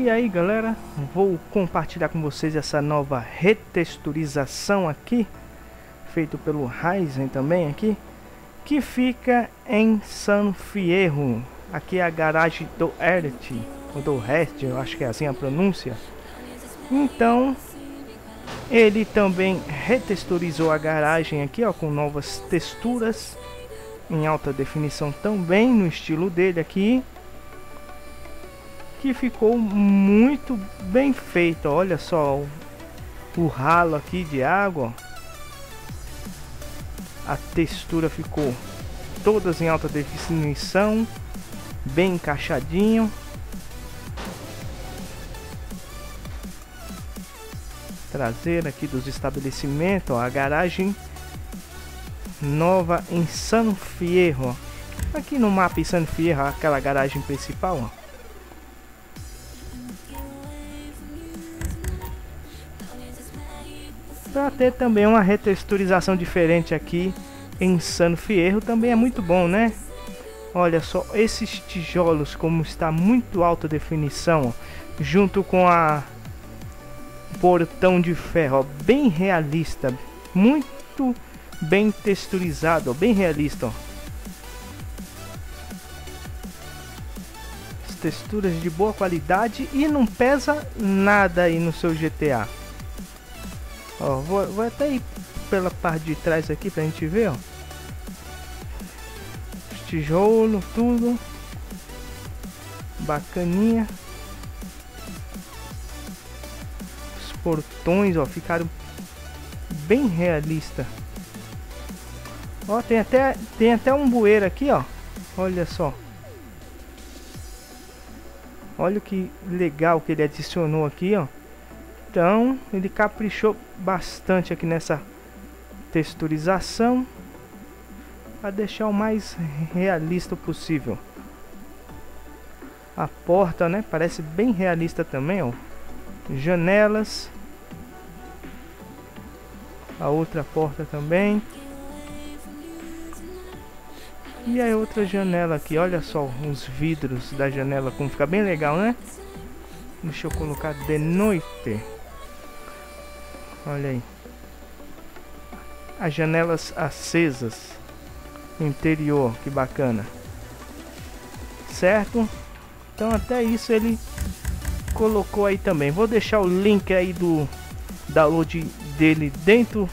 E aí galera, vou compartilhar com vocês essa nova retexturização aqui Feito pelo Ryzen também aqui Que fica em San Fierro. Aqui é a garagem do Ert Ou do Rest, eu acho que é assim a pronúncia. Então Ele também retexturizou a garagem aqui ó Com novas texturas Em alta definição também no estilo dele aqui que ficou muito bem feito. Olha só o, o ralo aqui de água. A textura ficou todas em alta definição, bem encaixadinho. Traseira aqui dos estabelecimentos, ó, a garagem nova em San Fierro. Aqui no mapa em San Fierro, aquela garagem principal, ó. Para ter também uma retexturização diferente aqui em San Fierro também é muito bom, né? Olha só esses tijolos como está muito alta definição, ó, junto com a portão de ferro, ó, bem realista, muito bem texturizado, ó, bem realista. As texturas de boa qualidade e não pesa nada aí no seu GTA. Ó, vou, vou até ir pela parte de trás aqui pra gente ver, ó. Tijolo, tudo. Bacaninha. Os portões, ó, ficaram bem realista. Ó, tem até tem até um bueiro aqui, ó. Olha só. Olha que legal que ele adicionou aqui, ó. Então, ele caprichou bastante aqui nessa texturização para deixar o mais realista possível. A porta, né, parece bem realista também, ó. Janelas. A outra porta também. E a outra janela aqui, olha só os vidros da janela como fica bem legal, né? Deixa eu colocar de noite. Olha aí. As janelas acesas. Interior, que bacana. Certo? Então até isso ele colocou aí também. Vou deixar o link aí do download dele dentro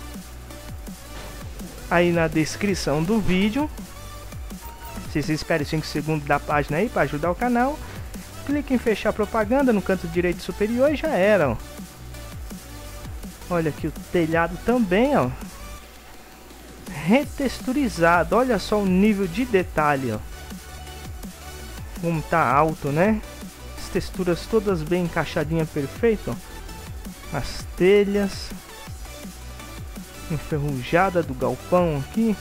aí na descrição do vídeo. Se você espere 5 segundos da página aí para ajudar o canal, clique em fechar propaganda no canto direito superior e já era. Ó. Olha aqui o telhado também, ó. Retexturizado. Olha só o nível de detalhe, ó. Como tá alto, né? As texturas todas bem encaixadinhas, perfeito, ó. As telhas. Enferrujada do galpão aqui.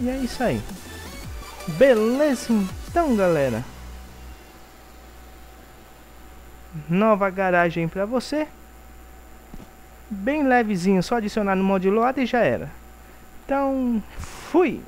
E é isso aí. Beleza então, galera nova garagem para você. Bem levezinho, só adicionar no modular e já era. Então, fui!